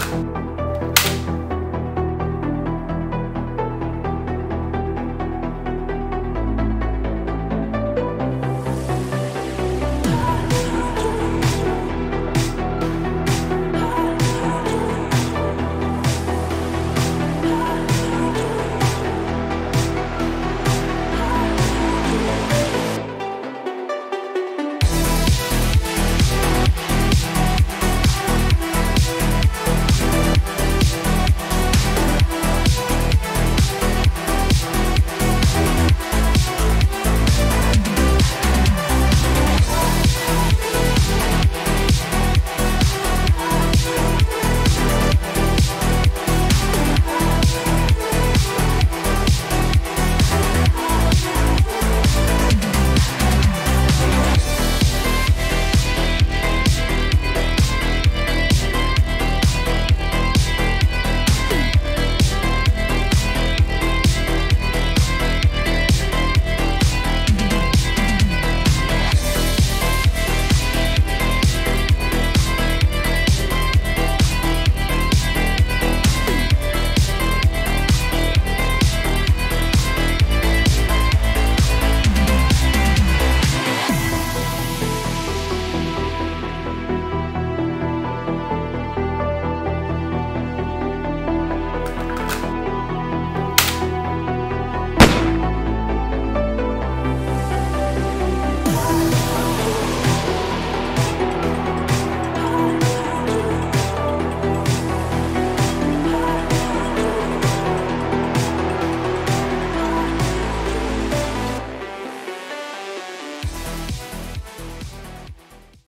you